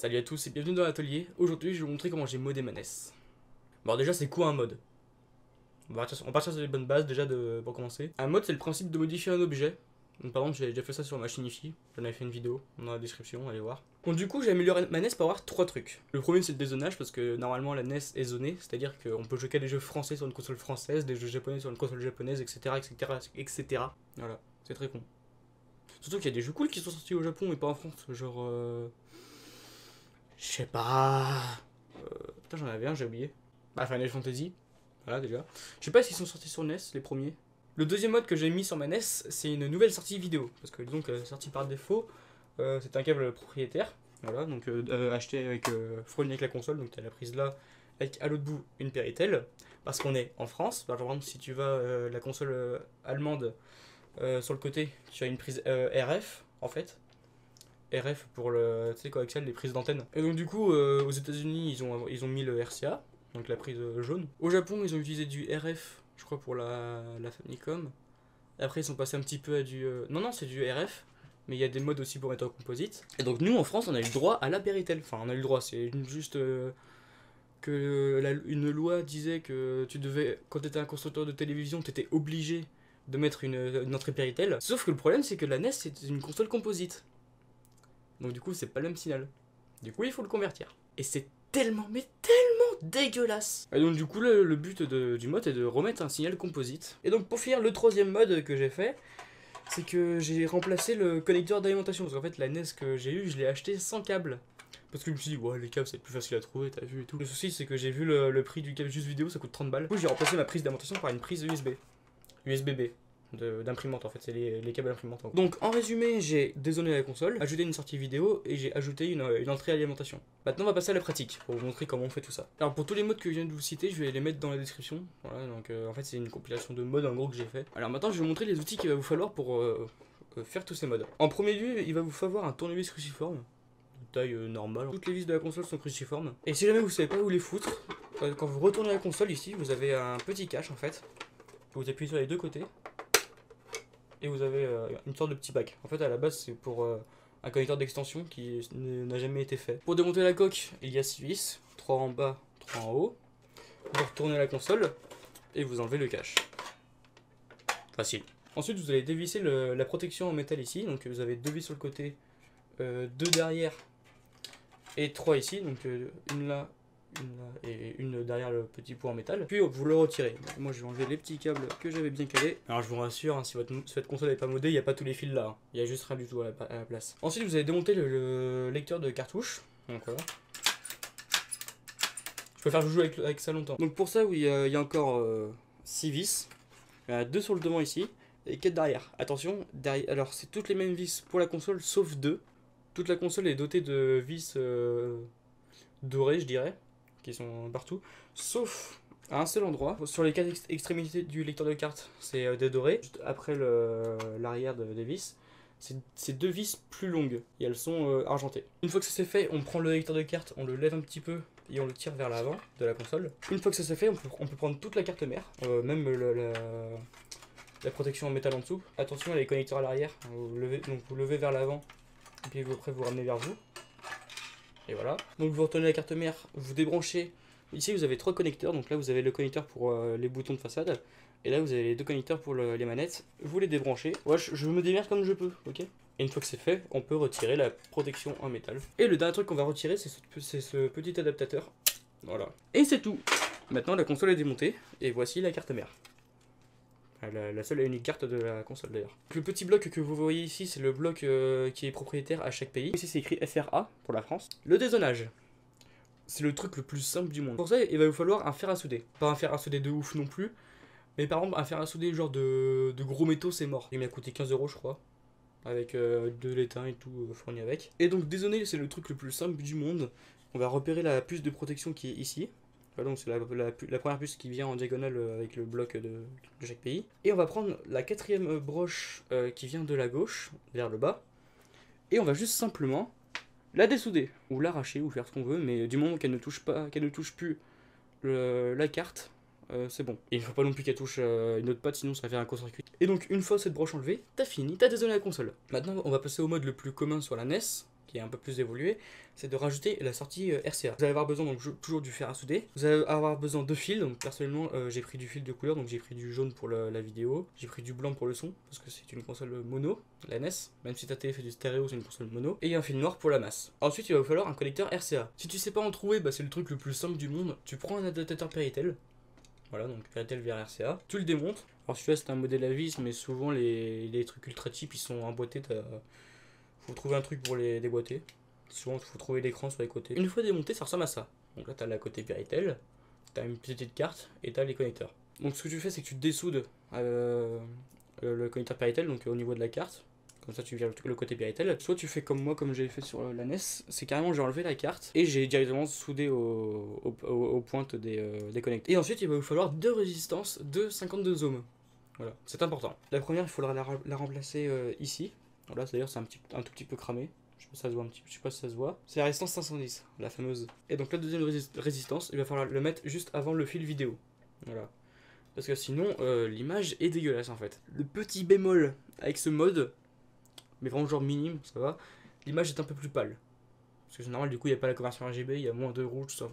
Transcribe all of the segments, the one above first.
Salut à tous et bienvenue dans l'atelier. Aujourd'hui, je vais vous montrer comment j'ai modé ma NES. Bon, déjà, c'est quoi un mod? On va va partir sur les bonnes bases déjà pour commencer. Un mod, c'est le principe de modifier un objet. Par exemple, j'ai déjà fait ça sur ma chaîne IFI. J'en avais fait une vidéo dans la description, allez voir. Donc, du coup, j'ai amélioré ma NES pour avoir trois trucs. Le premier, c'est le dézonage parce que normalement, la NES est zonée, c'est-à-dire qu'on peut jouer qu'à des jeux français sur une console française, des jeux japonais sur une console japonaise, etc. etc. etc. Voilà, c'est très con. Surtout qu'il y a des jeux cool qui sont sortis au Japon et pas en France. Genre. Euh... Je sais pas. Euh, putain, j'en avais un, j'ai oublié. Bah, Final Fantasy. Voilà, déjà. Je sais pas s'ils sont sortis sur NES, les premiers. Le deuxième mode que j'ai mis sur ma NES, c'est une nouvelle sortie vidéo. Parce que, disons que sortie par défaut, euh, c'est un câble propriétaire. Voilà, donc euh, acheté avec. Euh, avec la console. Donc, t'as la prise là, avec à l'autre bout une Péritel. Parce qu'on est en France. Par exemple, si tu vas la console allemande sur le côté, tu as une prise RF, en fait. RF pour le, tu sais, coaxial, les prises d'antenne. Et donc du coup, euh, aux États-Unis, ils ont, mis le RCA, donc la prise euh, jaune. Au Japon, ils ont utilisé du RF, je crois pour la, Famicom. Après, ils sont passés un petit peu à du, euh, non non, c'est du RF, mais il y a des modes aussi pour mettre en composite. Et donc nous, en France, on a eu le droit à la Péritel. Enfin, on a eu le droit, c'est juste que une loi disait que tu devais, quand tu étais un constructeur de télévision, tu étais obligé de mettre une, une entrée Péritel. Sauf que le problème, c'est que la NES, c'est une console composite. Donc du coup, c'est pas le même signal. Du coup, il faut le convertir. Et c'est tellement, mais tellement dégueulasse. Et donc du coup, le, but du mode est de remettre un signal composite. Et donc pour finir, le troisième mode que j'ai fait, c'est que j'ai remplacé le connecteur d'alimentation. Parce qu'en fait, la NES que j'ai eu, je l'ai acheté sans câble. Parce que je me suis dit, ouais, les câbles c'est plus facile à trouver, t'as vu et tout. Le souci, c'est que j'ai vu le, prix du câble juste vidéo, ça coûte 30 balles. Du coup, j'ai remplacé ma prise d'alimentation par une prise USB. USB-B d'imprimante en fait, c'est les, les, câbles imprimantes. Donc en résumé, j'ai dézoné la console, ajouté une sortie vidéo et j'ai ajouté une, une, entrée alimentation. Maintenant on va passer à la pratique pour vous montrer comment on fait tout ça. Alors pour tous les modes que je viens de vous citer, je vais les mettre dans la description. Voilà, donc euh, en fait c'est une compilation de modes en gros que j'ai fait. Alors maintenant je vais vous montrer les outils qu'il va vous falloir pour euh, euh, faire tous ces modes. En premier lieu, il va vous falloir un tournevis cruciforme de taille normale. Toutes les vis de la console sont cruciformes. Et si jamais vous savez pas où les foutre, quand vous retournez la console ici, vous avez un petit cache en fait. Vous appuyez sur les deux côtés et vous avez euh, une sorte de petit bac. En fait, à la base, c'est pour euh, un connecteur d'extension qui n'a jamais été fait. Pour démonter la coque, il y a 6 vis, 3 en bas, 3 en haut. Vous retournez la console et vous enlevez le cache. Facile. Ensuite, vous allez dévisser la protection en métal ici. Donc, vous avez deux vis sur le côté, euh, deux derrière et trois ici. Donc, une là, une et une derrière le petit pot en métal. Puis vous le retirez. moi je vais les petits câbles que j'avais bien calés. Alors je vous rassure, hein, si, votre, console n'est pas modée, il n'y a pas tous les fils là. Hein. Il y a juste rien du tout à la, place. Ensuite vous allez démonter le, lecteur de cartouches. Donc voilà. Je peux faire jouer avec, ça longtemps. Donc pour ça, oui, il y a encore 6 euh, vis. Il y en a 2 sur le devant ici et 4 derrière. Attention, derrière, alors c'est toutes les mêmes vis pour la console sauf 2. Toute la console est dotée de vis euh, dorées, je dirais qui sont partout, sauf à un seul endroit. Sur les quatre extrémités du lecteur de cartes, c'est euh, dédoré. Juste après l'arrière des vis, c'est deux vis plus longues et elles sont euh, argentées. Une fois que ça c'est fait, on prend le lecteur de cartes, on le lève un petit peu et on le tire vers l'avant de la console. Une fois que ça c'est fait, on peut, prendre toute la carte mère, euh, même la, la, protection en métal en dessous. Attention, les connecteurs à l'arrière, vous levez, donc vous levez vers l'avant et puis après vous ramenez vers vous. Et voilà. Donc vous retenez la carte mère, vous débranchez. Ici vous avez trois connecteurs, donc là vous avez le connecteur pour euh, les boutons de façade. Et là vous avez les deux connecteurs pour les manettes. Vous les débranchez. Je, me démerde comme je peux, ok? Et une fois que c'est fait, on peut retirer la protection en métal. Et le dernier truc qu'on va retirer, c'est ce, ce petit adaptateur. Voilà. Et c'est tout. Maintenant la console est démontée, et voici la carte mère. La, seule et unique carte de la console d'ailleurs. Le petit bloc que vous voyez ici, c'est le bloc euh, qui est propriétaire à chaque pays. Ici, c'est écrit FRA pour la France. Le dézonage. C'est le truc le plus simple du monde. Pour ça, il va vous falloir un fer à souder. Pas un fer à souder de ouf non plus. Mais par exemple, un fer à souder genre de, gros métaux, c'est mort. Il m'a coûté 15 euros, je crois. Avec euh, de l'étain et tout euh, fourni avec. Et donc, dézoner, c'est le truc le plus simple du monde. On va repérer la puce de protection qui est ici donc c'est la, première puce qui vient en diagonale euh, avec le bloc de, chaque pays. Et on va prendre la quatrième broche euh, qui vient de la gauche vers le bas. Et on va juste simplement la dessouder, ou l'arracher, ou faire ce qu'on veut, mais du moment qu'elle ne touche pas, qu'elle ne touche plus la carte, euh, c'est bon. Il ne faut pas non plus qu'elle touche une autre patte, sinon ça va faire un court-circuit. Et donc une fois cette broche enlevée, t'as fini, t'as désolé la console. Maintenant on va passer au mode le plus commun sur la NES, qui est un peu plus évolué, c'est de rajouter la sortie euh, RCA. Vous allez avoir besoin donc toujours du fer à souder. Vous allez avoir besoin de fils. Donc personnellement, euh, j'ai pris du fil de couleur. Donc j'ai pris du jaune pour la vidéo. J'ai pris du blanc pour le son parce que c'est une console mono, la NES. Même si ta télé fait du stéréo, c'est une console mono. Et un fil noir pour la masse. Ensuite, il va vous falloir un connecteur RCA. Si tu sais pas en trouver, bah, c'est le truc le plus simple du monde. Tu prends un adaptateur Péritel. Voilà, donc Péritel vers RCA. Tu le démontes. Alors celui-là c'est un modèle à vis, mais souvent les, les trucs ultra cheap ils sont emboîtés. Trouver un truc pour les déboîter. Souvent, il faut trouver l'écran sur les côtés. Une fois démonté, ça ressemble à ça. Donc là, tu as la côté Péritel, tu as une petite carte et tu as les connecteurs. Donc ce que tu fais, c'est que tu dessoudes euh, le connecteur Péritel, donc au niveau de la carte. Comme ça, tu viens le côté Péritel. Soit tu fais comme moi, comme j'ai fait sur la NES, c'est carrément j'ai enlevé la carte et j'ai directement soudé aux pointes des, euh, des connecteurs. Et ensuite, il va vous falloir deux résistances de 52 ohms. Voilà, c'est important. La première, il faudra la, remplacer euh, ici. Voilà, d'ailleurs, c'est un, un tout petit peu cramé. Je sais pas si ça se voit un petit je sais pas si ça se voit. C'est la résistance 510, la fameuse. Et donc la deuxième résistance, il va falloir le mettre juste avant le fil vidéo. Voilà. Parce que sinon, euh, l'image est dégueulasse en fait. Le petit bémol avec ce mode, mais vraiment genre minime, ça va, l'image est un peu plus pâle. Parce que c'est normal, du coup, il n'y a pas la conversion RGB, il y a moins de rouge, tout ça.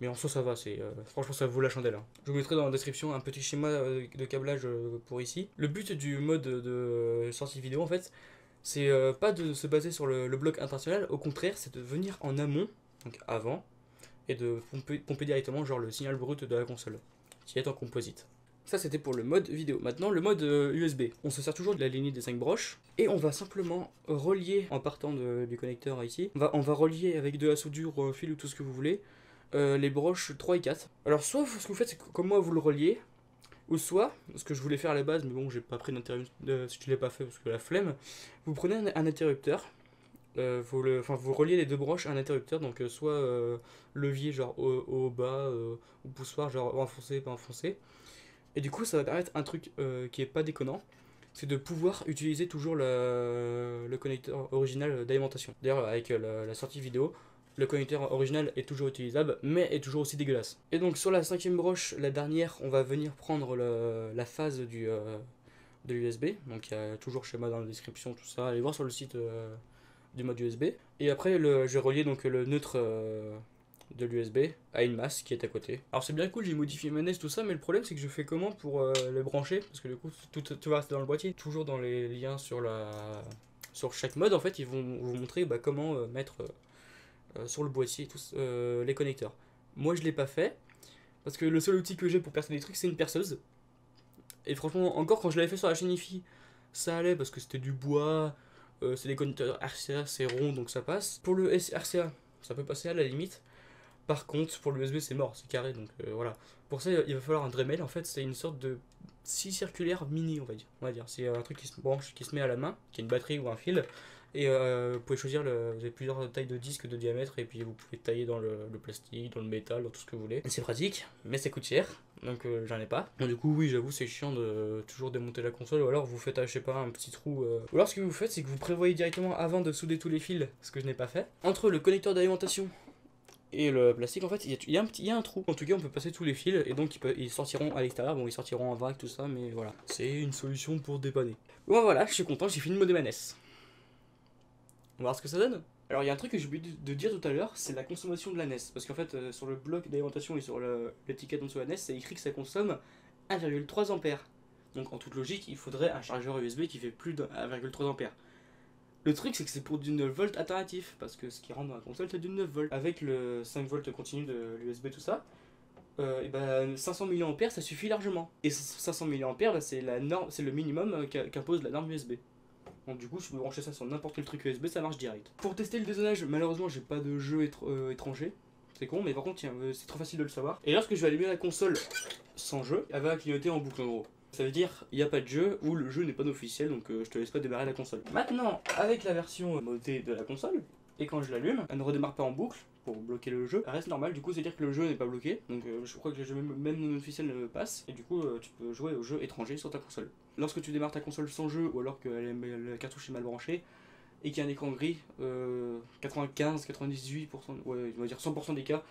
Mais en soi, ça va, c'est euh, franchement, ça vaut la chandelle. Hein. Je vous mettrai dans la description un petit schéma euh, de câblage pour ici. Le but du mode de sortie vidéo, en fait, c'est euh, pas de se baser sur le, bloc international, au contraire, c'est de venir en amont, donc avant, et de pomper, directement genre le signal brut de la console, qui est en composite. Ça c'était pour le mode vidéo. Maintenant le mode USB. Euh, on se sert toujours de la lignée des 5 broches et on va simplement relier en partant du connecteur ici. On va, on va relier avec de la soudure, fil ou tout ce que vous voulez, euh, les broches 3 et 4. Alors soit ce que vous faites c'est comme moi vous le reliez, ou soit, ce que je voulais faire à la base, mais bon, j'ai pas pris d'interrupteur, si je l'ai pas fait parce que la flemme, vous prenez un, interrupteur, euh, vous, le, vous reliez les deux broches à un interrupteur, donc euh, soit euh, levier genre au, au bas, ou poussoir genre enfoncé, pas enfoncé. Et du coup, ça va permettre un truc qui est pas déconnant, c'est de pouvoir utiliser toujours le, le connecteur original d'alimentation. D'ailleurs, avec la sortie vidéo, le connecteur original est toujours utilisable, mais est toujours aussi dégueulasse. Et donc sur la cinquième broche, la dernière, on va venir prendre la phase du, euh, de l'USB. Donc il y a toujours schéma dans la description, tout ça. Allez voir sur le site euh, du mode USB. Et après, le, je relier donc le neutre euh, de l'USB à une masse qui est à côté. Alors c'est bien cool, j'ai modifié ma NES, tout ça, mais le problème c'est que je fais comment pour le brancher? Parce que du coup, tout, va rester dans le boîtier. Toujours dans les liens sur la sur chaque mode, en fait, ils vont vous montrer bah, comment mettre sur le boîtier, tous euh, les connecteurs. Moi, je l'ai pas fait parce que le seul outil que j'ai pour percer des trucs, c'est une perceuse. Et franchement, encore quand je l'avais fait sur la chaîne ça allait parce que c'était du bois, euh, c'est des connecteurs RCA, c'est rond donc ça passe. Pour le RCA, ça peut passer à la limite. Par contre, pour l'USB, c'est mort, c'est carré donc voilà. Pour ça, il va falloir un Dremel en fait, c'est une sorte de scie circulaire mini, on va dire. Dire, c'est un truc qui se branche, qui se met à la main, qui est une batterie ou un fil et euh, vous pouvez choisir, le, vous avez plusieurs tailles de disques de diamètre et puis vous pouvez tailler dans le, plastique, dans le métal, dans tout ce que vous voulez. C'est pratique, mais ça coûte cher, donc euh, j'en ai pas. Donc, du coup, oui, j'avoue, c'est chiant de toujours démonter la console ou alors vous faites, je sais pas, un petit trou. Euh. Ou alors ce que vous faites, c'est que vous prévoyez directement avant de souder tous les fils, ce que je n'ai pas fait. Entre le connecteur d'alimentation et le plastique en fait il y, y a un trou en tout cas on peut passer tous les fils et donc ils, sortiront à l'extérieur bon ils sortiront en vrac tout ça mais voilà c'est une solution pour dépanner bon voilà je suis content j'ai fini ma NES on va voir ce que ça donne. Alors il y a un truc que j'ai oublié de dire tout à l'heure, c'est la consommation de la NES. Parce qu'en fait, euh, sur le bloc d'alimentation et sur l'étiquette en dessous de la NES, c'est écrit que ça consomme 1,3 ampères. Donc en toute logique, il faudrait un chargeur USB qui fait plus de 1,3 ampères. Le truc, c'est que c'est pour du 9 volts alternatif, parce que ce qui rentre dans la console, c'est du 9 volts. Avec le 5 volts continu de l'USB, tout ça, euh, et ben 500 mAh, ça suffit largement. Et 500 mAh, c'est le minimum euh, qu'impose la norme USB. Donc du coup, je peux brancher ça sur n'importe quel truc USB, ça marche direct. Pour tester le dézonage, malheureusement, j'ai pas de jeu euh, étranger. C'est con, mais par contre, euh, c'est trop facile de le savoir. Et lorsque je vais allumer la console sans jeu, elle va clignoter en boucle en gros. Ça veut dire il n'y a pas de jeu ou le jeu n'est pas officiel, donc euh, je te laisse pas démarrer la console. Maintenant, avec la version modée de la console, et quand je l'allume, elle ne redémarre pas en boucle pour bloquer le jeu. Elle reste normale, du coup c'est à dire que le jeu n'est pas bloqué. Donc euh, je crois que jeux même non officiels ne passe. Et du coup euh, tu peux jouer aux jeux étrangers sur ta console. Lorsque tu démarres ta console sans jeu ou alors que la cartouche est mal branchée et qu'il y a un écran gris, 95, euh, 98%, ouais, on va dire 100% des cas,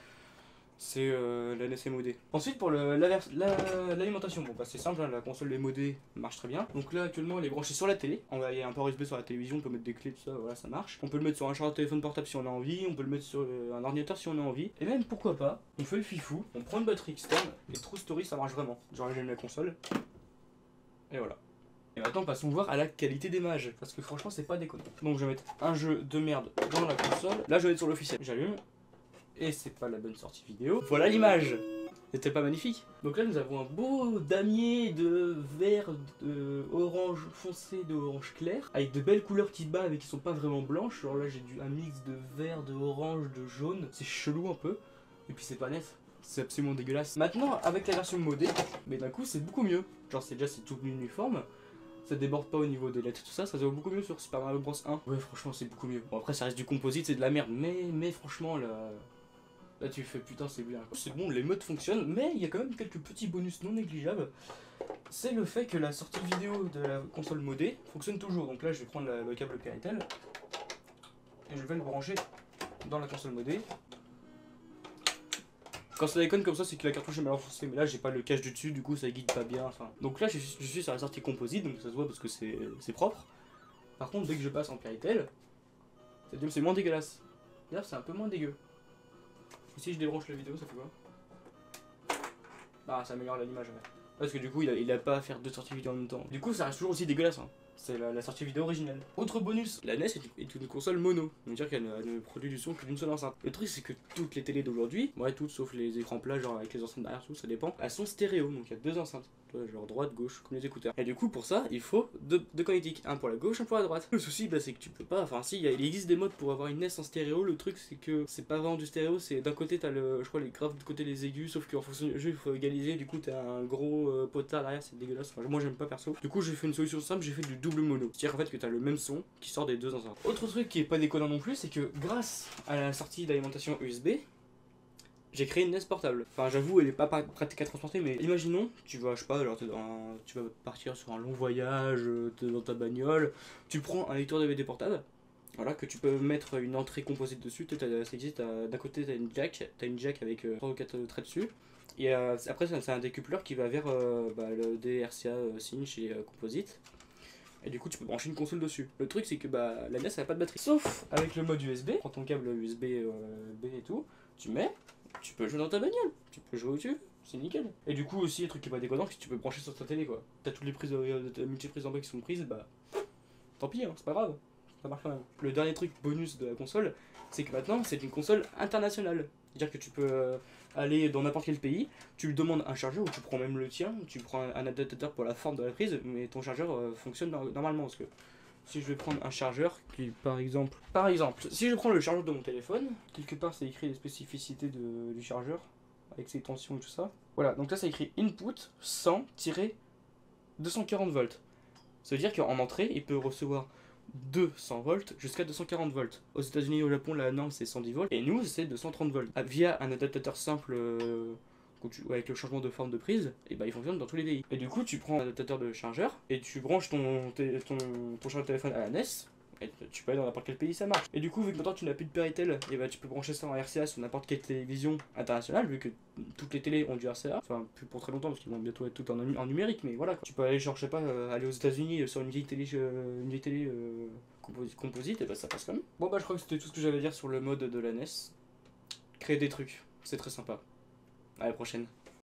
c'est euh, la NES modée. Ensuite pour l'alimentation, bon bah c'est simple, hein, la console est modée, marche très bien. Donc là actuellement elle est branchée sur la télé, on va- y a un port USB sur la télévision, on peut mettre des clés, tout ça, voilà ça marche. On peut le mettre sur un chargeur de téléphone portable si on a envie, on peut le mettre sur euh, un ordinateur si on a envie. Et même pourquoi pas, on fait le fifou, on prend une batterie externe, et True Story ça marche vraiment. Genre j'aime la console, et voilà. Et maintenant passons voir à la qualité des mages, parce que franchement c'est pas déconnant. Donc je vais mettre un jeu de merde dans la console, là je vais mettre sur l'officiel, j'allume, et c'est pas la bonne sortie vidéo. Voilà l'image C'était pas magnifique Donc là nous avons un beau damier de vert, de orange foncé, de orange clair, avec de belles couleurs qui battent mais qui sont pas vraiment blanches. Alors là j'ai du un mix de vert, de orange, de jaune, c'est chelou un peu, et puis c'est pas net. C'est absolument dégueulasse. Maintenant, avec la version modée, mais d'un coup, c'est beaucoup mieux. Genre, c'est déjà c'est tout uniforme, ça déborde pas au niveau des lettres, tout ça, ça se voit beaucoup mieux sur Super Mario Bros 1. Ouais, franchement, c'est beaucoup mieux. Bon, après, ça reste du composite, c'est de la merde, mais, mais franchement, là, là tu fais putain, c'est bien. C'est bon, les modes fonctionnent, mais il y a quand même quelques petits bonus non négligeables. C'est le fait que la sortie vidéo de la console modée fonctionne toujours. Donc là, je vais prendre le câble Péritel et je vais le brancher dans la console modée. Quand ça déconne comme ça, c'est que la cartouche est mal enfoncée, mais là j'ai pas le cache du dessus, du coup ça guide pas bien. Enfin, donc là je suis, je suis sur la sortie composite, donc ça se voit parce que c'est propre. Par contre, dès que je passe en Péritel, c'est moins dégueulasse. Là c'est un peu moins dégueu. Si je débranche la vidéo, ça fait quoi Ah, ça améliore l'image, ouais. Parce que du coup, il a, pas à faire deux sorties vidéo en même temps. Du coup, ça reste toujours aussi dégueulasse. hein. C'est la, sortie vidéo originelle. Autre bonus, la NES est, est une console mono. C'est-à-dire qu'elle elle ne produit du son que d'une seule enceinte. Le truc, c'est que toutes les télés d'aujourd'hui, ouais, toutes sauf les écrans plats, genre avec les enceintes derrière, tout, ça dépend, elles sont stéréo. Donc il y a deux enceintes. Genre droite, gauche, comme les écouteurs. Et du coup, pour ça, il faut deux, deux connectiques. Un pour la gauche, un pour la droite. Le souci, bah, c'est que tu peux pas. Enfin, si, il existe des modes pour avoir une NES en stéréo. Le truc, c'est que c'est pas vraiment du stéréo. C'est d'un côté, t'as le. Je crois les graves, de côté les aigus. Sauf qu'en fonction du jeu, il faut égaliser. Du coup, t'as un gros euh, potard derrière, c'est dégueulasse. Enfin, moi, j'aime pas perso. Du coup, j'ai fait une solution simple. J'ai fait du double mono. C'est-à-dire en fait que t'as le même son qui sort des deux enceintes. Autre truc qui est pas déconnant non plus, c'est que grâce à la sortie d'alimentation USB, j'ai créé une NES portable. Enfin, j'avoue, elle est pas pa- pratique à transporter, mais imaginons, tu vas, je sais pas, alors tu vas partir sur un long voyage, euh, t'es dans ta bagnole, tu prends un lecteur DVD portable, voilà, que tu peux mettre une entrée composite dessus. D'un côté, t'as une jack, t'as une jack avec 3 ou 4 traits dessus. Et euh, après, c'est un décupleur qui va vers euh, bah, le DRCA euh, Cinch et euh, Composite. Et du coup, tu peux brancher une console dessus. Le truc, c'est que bah, la NES, elle a pas de batterie. Sauf avec le mode USB, prends ton câble USB euh, B et tout, tu mets, tu peux jouer dans ta bagnole, tu peux jouer où tu veux, c'est nickel. Et du coup, aussi, le truc qui est pas déconnant, c'est que tu peux brancher sur ta télé quoi. T'as toutes les prises, euh, t'as multi-prises en bas qui sont prises, bah tant pis, hein, c'est pas grave, ça marche quand même. Le dernier truc bonus de la console, c'est que maintenant, c'est une console internationale. C'est-à-dire que tu peux euh, aller dans n'importe quel pays, tu lui demandes un chargeur ou tu prends même le tien, tu prends un, adaptateur pour la forme de la prise, mais ton chargeur euh, fonctionne nor- normalement parce que si je vais prendre un chargeur qui par exemple par exemple si je prends le chargeur de mon téléphone quelque part c'est écrit les spécificités de- du chargeur avec ses tensions et tout ça voilà donc là c'est écrit input 100-240 volts ça veut dire qu'en entrée il peut recevoir 200 volts jusqu'à 240 volts. Aux États-Unis et au Japon, la norme c'est 110 volts et nous c'est 230 volts. Ah, Via un adaptateur simple euh, avec le changement de forme de prise, et bah il fonctionne dans tous les pays. Et du coup, tu prends un adaptateur de chargeur et tu branches ton, ton, ton chargeur de téléphone à la NES. Et tu peux aller dans n'importe quel pays, ça marche. Et du coup, vu que maintenant tu n'as plus de Péritel, et bah tu peux brancher ça en RCA sur n'importe quelle télévision internationale, vu que toutes les télés ont du RCA. Enfin, plus pour très longtemps, parce qu'ils vont bientôt être tout en, nu- en numérique, mais voilà. Tu peux aller, genre, je sais pas, euh, aller aux États-Unis euh, sur une vieille télé, euh, une vieille télé composi- composite, et bah ça passe quand même. Bon, bah je crois que c'était tout ce que j'avais à dire sur le mode de la NES. Créer des trucs, c'est très sympa. À prochaine.